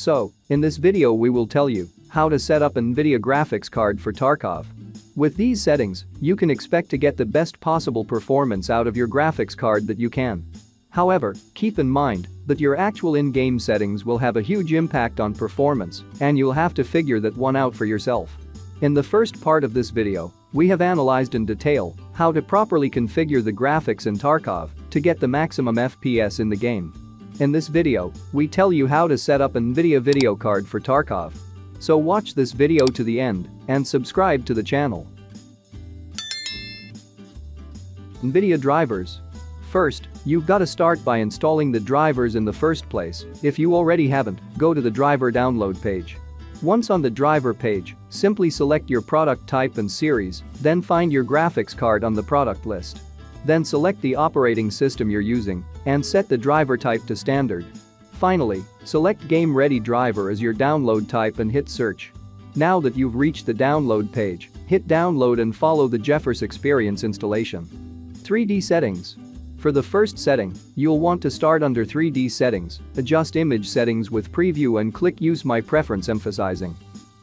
So, in this video we will tell you how to set up an NVIDIA graphics card for Tarkov. With these settings, you can expect to get the best possible performance out of your graphics card that you can. However, keep in mind that your actual in-game settings will have a huge impact on performance and you'll have to figure that one out for yourself. In the first part of this video, we have analyzed in detail how to properly configure the graphics in Tarkov to get the maximum FPS in the game. In this video, we tell you how to set up an NVIDIA video card for Tarkov. So watch this video to the end and subscribe to the channel. NVIDIA drivers. First, you've got to start by installing the drivers in the first place. If you already haven't, go to the driver download page. Once on the driver page, simply select your product type and series, then find your graphics card on the product list. Then select the operating system you're using and set the driver type to standard. Finally, select Game Ready Driver as your download type and hit search. Now that you've reached the download page, hit download and follow the GeForce Experience installation. 3D settings. For the first setting, you'll want to start under 3D settings, adjust image settings with preview and click use my preference emphasizing.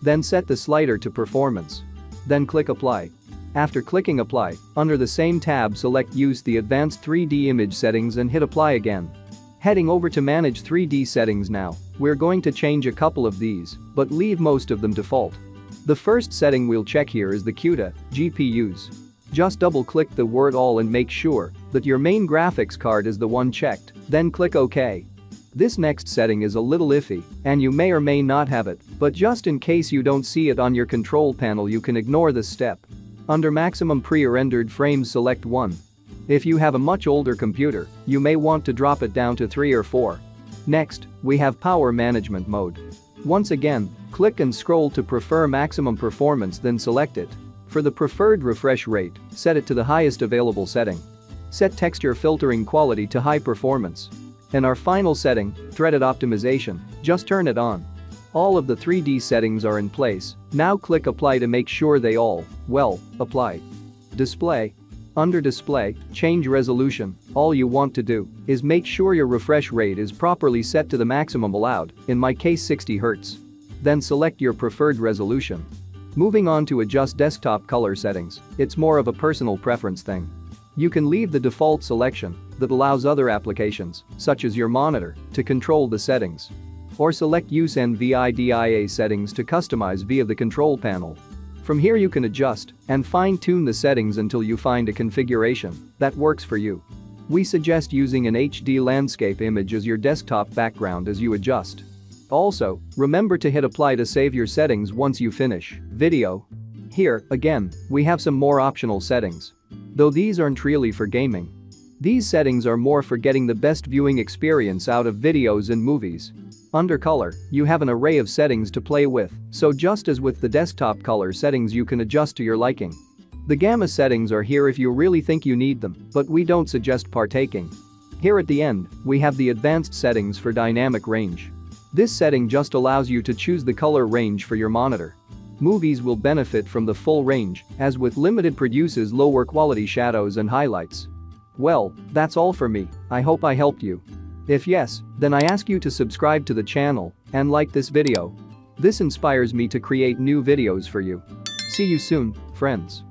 Then set the slider to performance. Then click apply. After clicking apply, under the same tab select use the advanced 3D image settings and hit apply again. Heading over to manage 3D settings now, we're going to change a couple of these, but leave most of them default. The first setting we'll check here is the CUDA, GPUs. Just double-click the word all and make sure that your main graphics card is the one checked, then click OK. This next setting is a little iffy, and you may or may not have it, but just in case you don't see it on your control panel you can ignore this step. Under maximum pre-rendered frames select 1. If you have a much older computer, you may want to drop it down to 3 or 4. Next, we have power management mode. Once again, click and scroll to prefer maximum performance then select it. For the preferred refresh rate, set it to the highest available setting. Set texture filtering quality to high performance. In our final setting, threaded optimization, just turn it on. All of the 3D settings are in place, now click apply to make sure they all, well, apply. Display. Under display, change resolution, all you want to do is make sure your refresh rate is properly set to the maximum allowed, in my case 60 Hz. Then select your preferred resolution. Moving on to adjust desktop color settings, it's more of a personal preference thing. You can leave the default selection that allows other applications, such as your monitor, to control the settings. Or select Use NVIDIA settings to customize via the control panel. From here you can adjust and fine-tune the settings until you find a configuration that works for you. We suggest using an HD landscape image as your desktop background as you adjust. Also, remember to hit apply to save your settings once you finish video. Here, again, we have some more optional settings. Though these aren't really for gaming. These settings are more for getting the best viewing experience out of videos and movies. Under color, you have an array of settings to play with, so just as with the desktop color settings you can adjust to your liking. The gamma settings are here if you really think you need them, but we don't suggest partaking. Here at the end, we have the advanced settings for dynamic range. This setting just allows you to choose the color range for your monitor. Movies will benefit from the full range, as with limited produces lower quality shadows and highlights. Well, that's all for me, I hope I helped you. If yes, then I ask you to subscribe to the channel and like this video. This inspires me to create new videos for you. See you soon, friends.